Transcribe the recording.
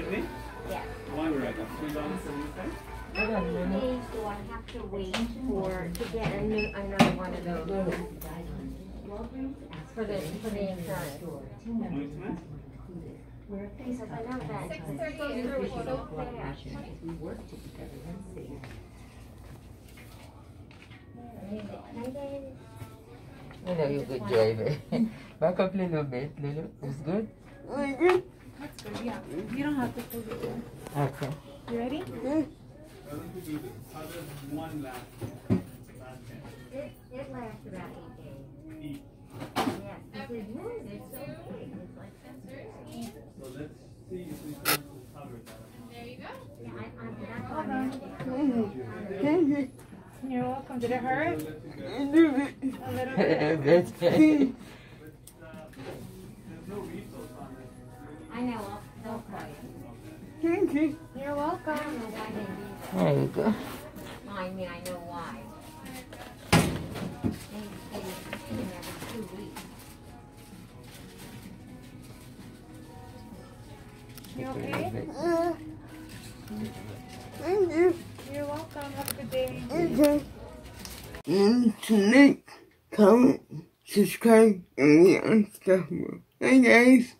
Sydney? Yeah. Why were I got three dollars from you guys? How many days do I have to wait for to get a new, another one of those? For the for the insurance. Because I know that. Six thirty is so fast. I know you could good it. Back up a little bit, little. It's good. It's good yeah. You don't have to pull it down. Okay. You ready? One lap. It, it lasts about eight days. Yes, you. You're welcome. And I didn't do There you go. that. I mean, I know why. They, they, see him every two weeks. You? You're welcome. Have a good day. Okay. And to like, comment, subscribe, and be unstoppable. Hey guys.